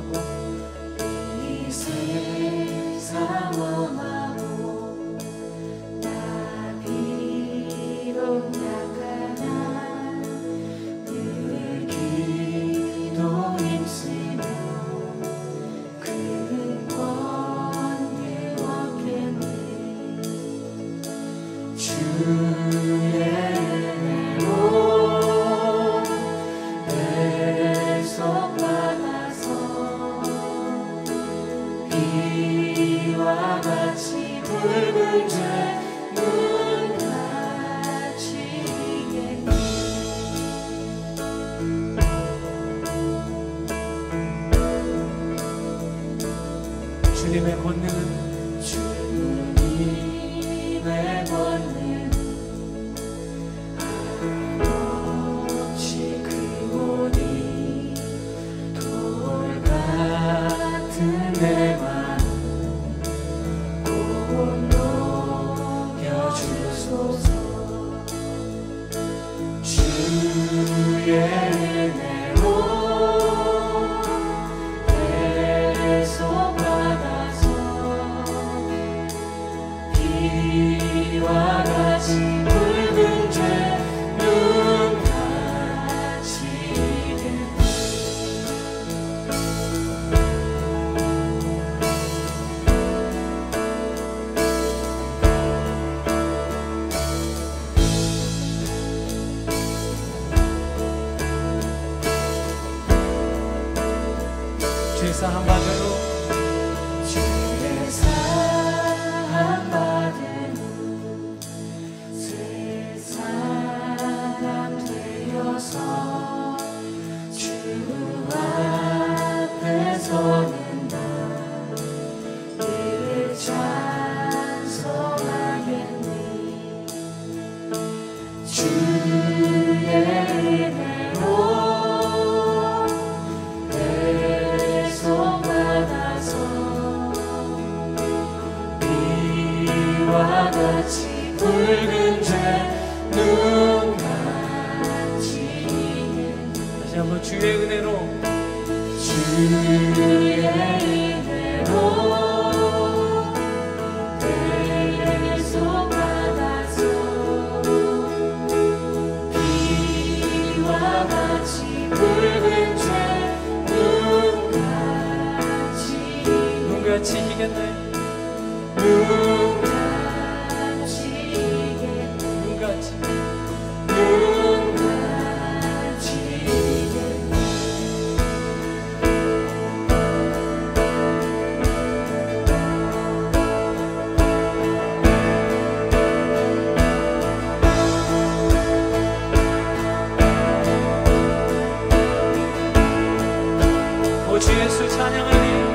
água liberty. sahabat 주 예수 찬양하니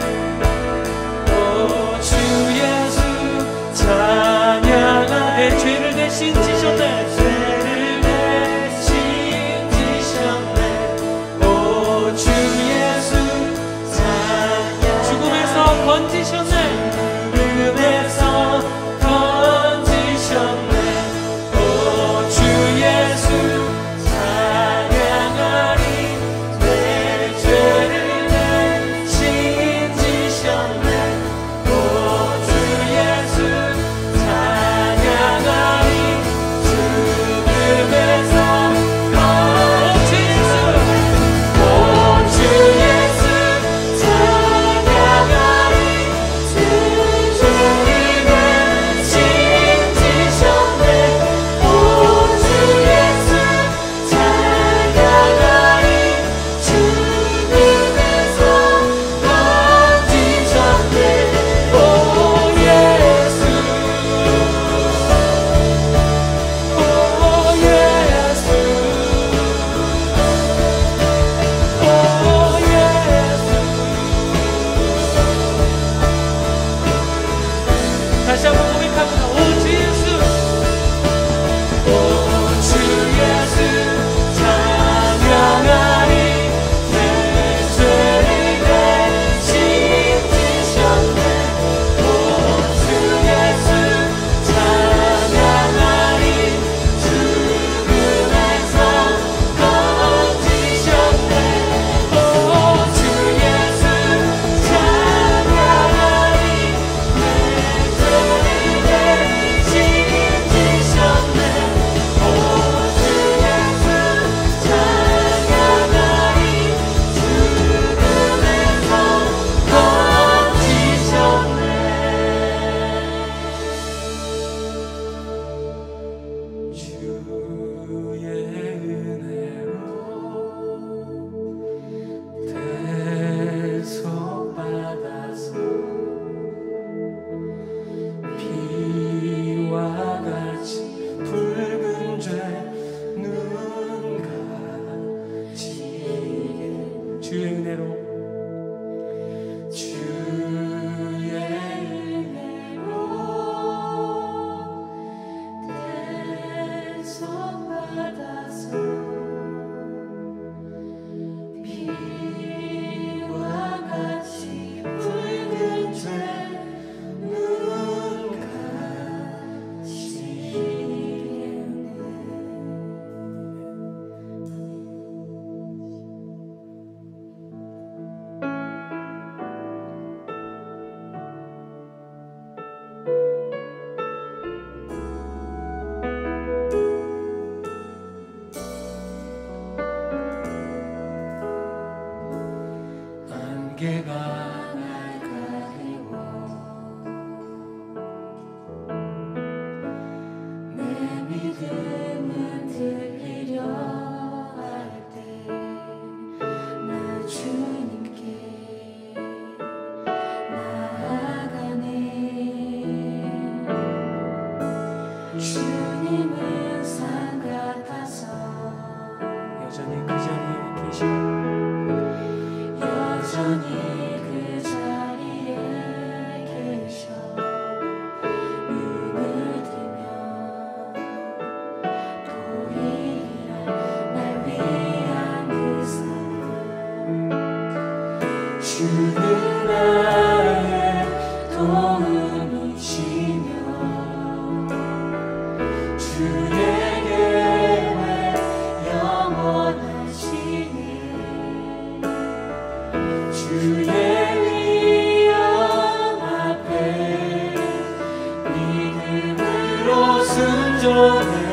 주는 나의 도움이시며 주 내게 왜 영원하시네 주의 위엄 앞에 믿음으로 순종해.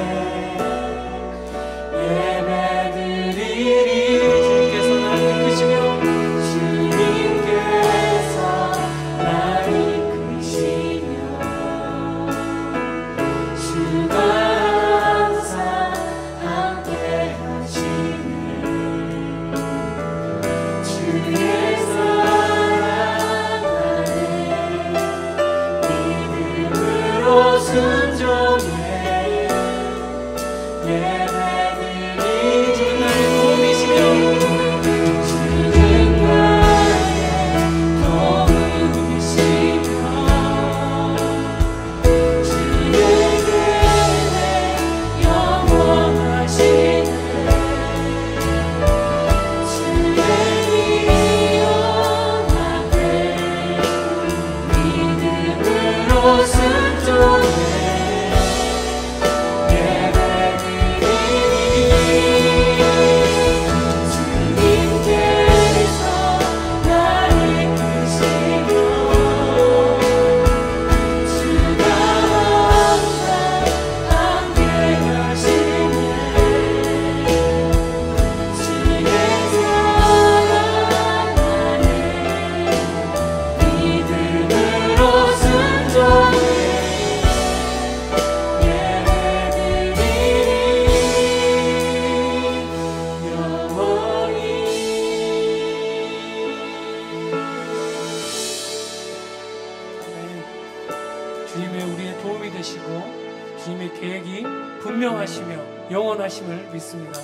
주님의 계획이 분명하시며 영원하심을 믿습니다.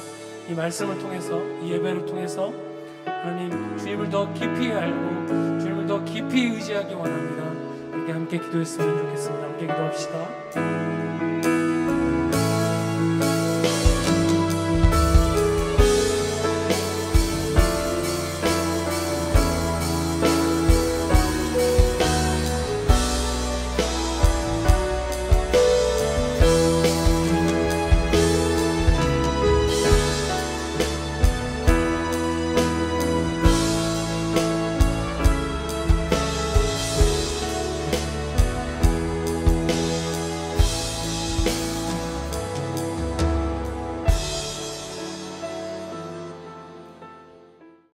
이 말씀을 통해서 이 예배를 통해서 하나님 주님을 더 깊이 알고 주님을 더 깊이 의지하기 원합니다. 함께 기도했으면 좋겠습니다. 함께 기도합시다.